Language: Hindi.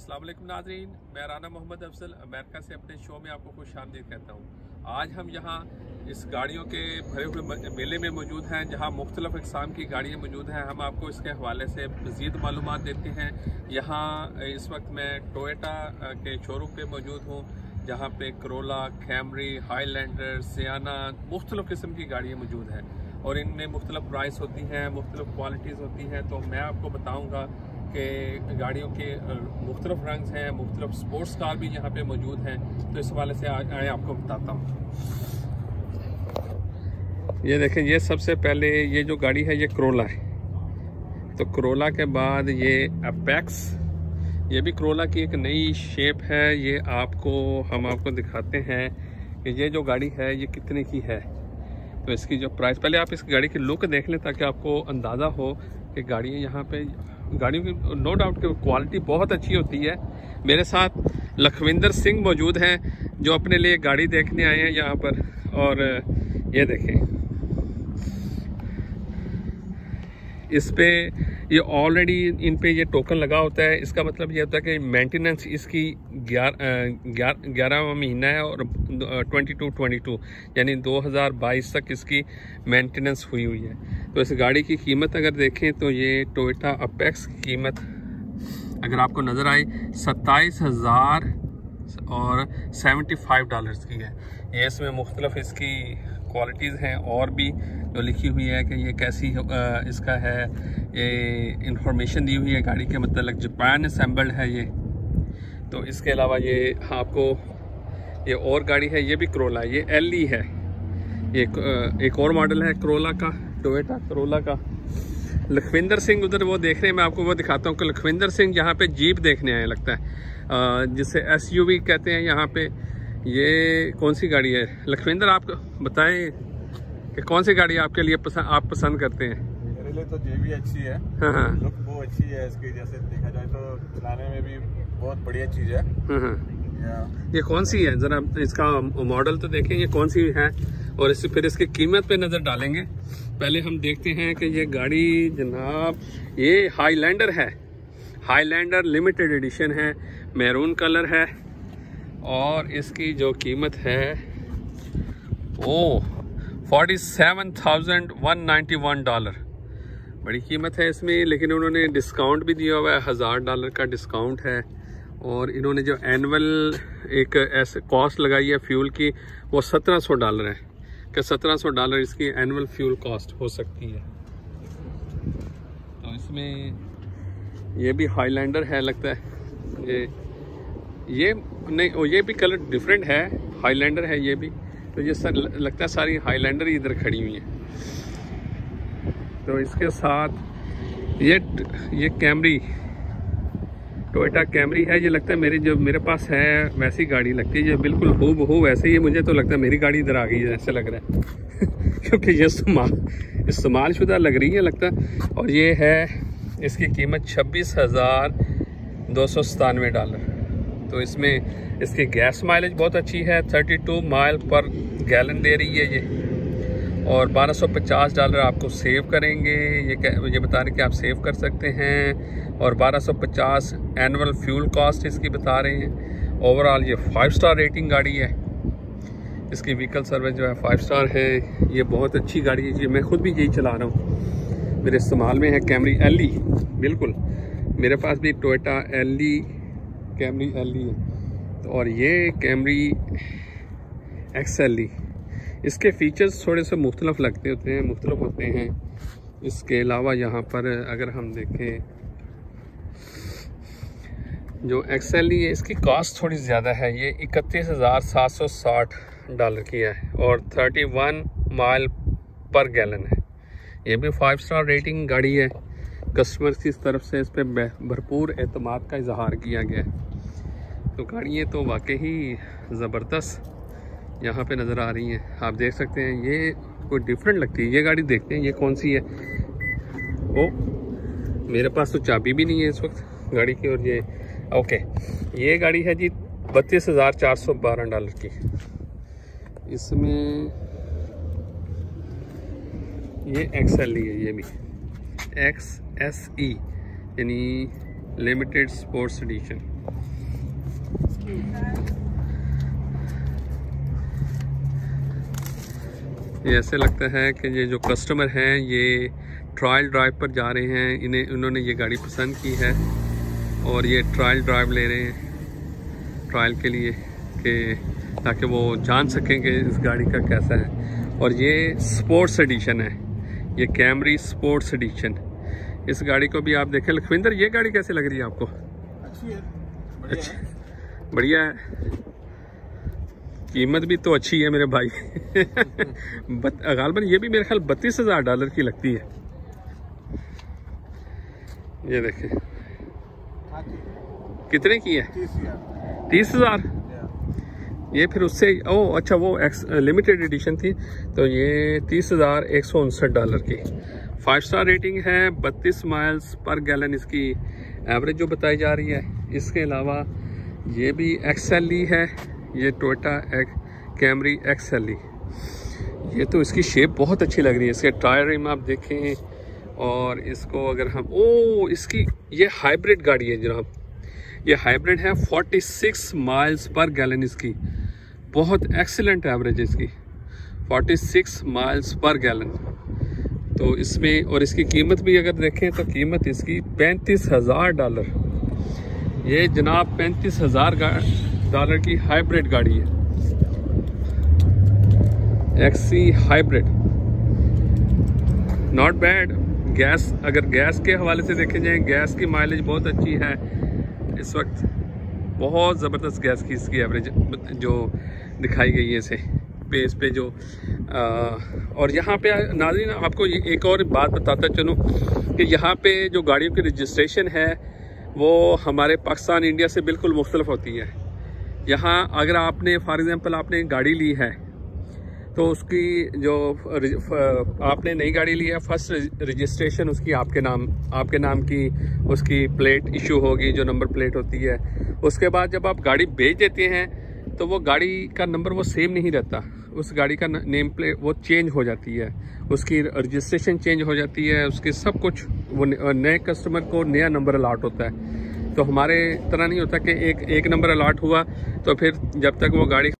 वालेकुम नाजरीन। मैं राना मोहम्मद अफजल, अमेरिका से अपने शो में आपको खुश आमदीद कहता हूँ। आज हम यहाँ इस गाड़ियों के भरे हुए मेले में मौजूद हैं, जहाँ मुख्तलिफ़ इकसाम की गाड़ियाँ मौजूद हैं। हम आपको इसके हवाले से मज़ीद मालूम देते हैं। यहाँ इस वक्त मैं टोयोटा के शोरूम पर मौजूद हूँ, जहाँ पे करोला कैमरी हाईलैंडर सियाना मुख्तलिफ़ किस्म की गाड़ियाँ मौजूद हैं। और इनमें मुख्तलिफ़ प्राइस होती हैं, मुख्तलिफ़ क्वालिटीज़ होती हैं। तो मैं आपको बताऊँगा कि गाड़ियों के मुख्तलिफ़ रंग हैं, मुख्तलिफ़ स्पोर्ट्स कार भी यहाँ पे मौजूद हैं। तो इस हवाले से आए आपको बताता हूँ। ये देखें, ये सबसे पहले ये जो गाड़ी है, ये करोला है। तो करोला के बाद ये अपेक्स ये भी करोला की एक नई शेप है। ये आपको, हम आपको दिखाते हैं कि ये जो गाड़ी है, ये कितने की है। तो इसकी जो प्राइस पहले आप इस गाड़ी की लुक देख लें ताकि आपको अंदाज़ा हो कि गाड़ियाँ यहाँ पे गाड़ियों की नो डाउट की क्वालिटी बहुत अच्छी होती है। मेरे साथ लखविंदर सिंह मौजूद हैं, जो अपने लिए गाड़ी देखने आए हैं यहाँ पर। और, ये देखें। इस पर ये ऑलरेडी इन पे ये टोकन लगा होता है। इसका मतलब ये होता है कि मेंटेनेंस इसकी ग्यारह ग्यारह महीना है और ट्वेंटी टू ट्वेंटी टू यानी 2022 तक इसकी मेंटेनेंस हुई हुई है। तो इस गाड़ी की कीमत अगर देखें तो ये टोयोटा अपेक्स की कीमत अगर आपको नज़र आए, सत्ताईस हज़ार और सेवेंटी फाइव डॉलर्स की है। ये इसमें मुख्तलिफ़ इसकी क्वालिटीज़ हैं और भी जो लिखी हुई है कि ये कैसी इसका है, ये इंफॉर्मेशन दी हुई है गाड़ी के मतलब जापान असम्बल्ड है ये। तो इसके अलावा ये आपको, ये और गाड़ी है, ये भी करोला ये एल ई है। ये एक और मॉडल है करोला का टोयोटा करोला का। लखविंदर सिंह उधर वो देख रहे हैं, मैं आपको वो दिखाता हूँ कि लखविंदर सिंह यहाँ पे जीप देखने आए, लगता है। जिसे एस कहते हैं यहाँ पे। ये कौन सी गाड़ी है? लखविंदर आप बताएँ कि कौन सी गाड़ी आपके लिए पसंद आप पसंद करते हैं? मेरे लिए तो जे भी अच्छी है। हाँ हाँ। लुक बहुत अच्छी है इसकी जैसे देखा जाए तो चलाने में भी बहुत बढ़िया चीज़ है। हाँ हाँ। ये कौन सी है? जरा इसका मॉडल तो देखें ये कौन सी है? और इस फिर इसकी कीमत पे नज़र डालेंगे। पहले हम देखते हैं कि ये गाड़ी जनाब ये हाईलैंडर है। हाईलैंडर लिमिटेड एडिशन है। मैरून कलर है। और इसकी जो कीमत है वो forty seven thousand one ninety one dollar बड़ी कीमत है इसमें, लेकिन उन्होंने डिस्काउंट भी दिया हुआ है, हज़ार डॉलर का डिस्काउंट है। और इन्होंने जो एनुअल एक ऐसे कॉस्ट लगाई है फ्यूल की, वो सत्रह सौ डॉलर है। कि सत्रह सौ डॉलर इसकी एनुअल फ्यूल कॉस्ट हो सकती है? तो इसमें ये भी हाईलैंडर है, लगता है। ये ये नहीं ये भी कलर डिफरेंट है हाईलैंडर है ये भी। तो ये सर, लगता है सारी हाईलैंडर ही इधर खड़ी हुई हैं। तो इसके साथ ये ये कैमरी टोयोटा कैमरी है, ये लगता है मेरी, जो मेरे पास है, वैसी गाड़ी लगती है, ये बिल्कुल हो बहु वैसे ही, मुझे तो लगता है मेरी गाड़ी इधर आ गई है, ऐसे लग रहा है। क्योंकि ये इस्तेमाल इस्तेमाल शुदा लग रही है, लगता है। और ये है, इसकी कीमत छब्बीस हज़ार दो सौ सतानवे डॉलर। तो इसमें इसकी गैस माइलेज बहुत अच्छी है 32 माइल पर गैलन दे रही है ये। और 1250 डॉलर आपको सेव करेंगे। ये ये बता रहे कि आप सेव कर सकते हैं। और 1250 एनुअल फ्यूल कॉस्ट इसकी बता रहे हैं। ओवरऑल ये फाइव स्टार रेटिंग गाड़ी है। इसकी व्हीकल सर्विस जो है फाइव स्टार है। ये बहुत अच्छी गाड़ी है जी। मैं खुद भी यही चला रहा हूँ। मेरे इस्तेमाल में है कैमरी एलई बिल्कुल। मेरे पास भी टोयोटा एल कैमरी एल है। तो और ये कैमरी एक्स एल इसके फीचर्स थोड़े से मुख्तलफ लगते होते हैं, मुख्तलफ होते हैं। इसके अलावा यहाँ पर अगर हम देखें, जो एक्स एल है, इसकी कॉस्ट थोड़ी ज़्यादा है। ये इकतीस हज़ार सात सौ साठ डॉलर की है और thirty one mile per gallon है। ये भी फाइव स्टार रेटिंग गाड़ी है। कस्टमर की तरफ़ से इस पर भरपूर अतमाद का इजहार किया गया है। तो गाड़ियाँ तो वाकई ही ज़बरदस्त यहाँ पे नज़र आ रही हैं। आप देख सकते हैं, ये कोई डिफरेंट लगती है। ये गाड़ी देखते हैं, ये कौन सी है? ओ, मेरे पास तो चाबी भी नहीं है इस वक्त गाड़ी की और ये ओके ये गाड़ी है जी बत्तीस हज़ार चार सौ बारह डॉलर की। इसमें ये एक्स एल है, ये भी। एक्स एस ई यानी लिमिटेड स्पोर्ट्स एडिशन ये ऐसे लगता है कि ये जो कस्टमर हैं ये ट्रायल ड्राइव पर जा रहे हैं। इन्हें उन्होंने ये गाड़ी पसंद की है और ये ट्रायल ड्राइव ले रहे हैं। ट्रायल के लिए कि ताकि वो जान सकें कि इस गाड़ी का कैसा है। और ये स्पोर्ट्स एडिशन है। ये कैमरी स्पोर्ट्स एडिशन इस गाड़ी को भी आप देखें। लखविंदर ये गाड़ी कैसे लग रही है आपको? अच्छी है। अच्छा। है। बढ़िया है। कीमत भी तो अच्छी है मेरे भाई। गालबन, ये भी मेरे ख्याल बत्तीस हज़ार डॉलर की लगती है। ये देखें। ठीक है कितने की है? तीस हज़ार? ये फिर उससे, ओ अच्छा वो एक्स लिमिटेड एडिशन थी तो ये तीस हज़ार एक सौ उनसठ डॉलर की। फाइव स्टार रेटिंग है, बत्तीस माइल्स पर गैलन इसकी। एवरेज जो बताई जा रही है, इसके अलावा ये भी एक्सएल है। ये टोटा एक कैमरी एक्सएल ई ये तो इसकी शेप बहुत अच्छी लग रही है। इसके टायर रिम आप देखें और इसको अगर हम, ओ, इसकी, ये हाइब्रिड गाड़ी है जनाब। ये हाइब्रिड है 46 माइल्स पर गैलन इसकी। बहुत एक्सीलेंट एवरेज है इसकी। 46 माइल्स पर गैलन तो इसमें, और इसकी कीमत भी अगर देखें तो कीमत इसकी पैंतीस हज़ार डॉलर। ये जनाब पैंतीस हज़ार डॉलर की हाइब्रिड गाड़ी है। एक्सी हाइब्रिड नॉट बैड गैस अगर गैस के हवाले से देखे जाए गैस की माइलेज बहुत अच्छी है। इस वक्त बहुत ज़बरदस्त गैस की इसकी एवरेज जो दिखाई गई है इसे। इस पे जो आ, और यहाँ पे नाजरीन आपको एक और बात बताता चलूँ कि यहाँ पे जो गाड़ियों की रजिस्ट्रेशन है वो हमारे पाकिस्तान, इंडिया से बिल्कुल मुख्तलफ होती है। यहाँ अगर आपने फॉर एग्ज़ाम्पल आपने गाड़ी ली है तो उसकी जो आपने नई गाड़ी ली है फ़र्स्ट रजिस्ट्रेशन उसकी आपके नाम आपके नाम की उसकी प्लेट इशू होगी, जो नंबर प्लेट होती है। उसके बाद जब आप गाड़ी बेच देते हैं तो वो गाड़ी का नंबर वो सेम नहीं रहता। उस गाड़ी का नेम प्लेट वो चेंज हो जाती है। उसकी रजिस्ट्रेशन चेंज हो जाती है। उसके सब कुछ वो नए कस्टमर को नया नंबर अलाट होता है। तो हमारे तरह नहीं होता कि एक एक नंबर अलाट हुआ तो फिर जब तक वो गाड़ी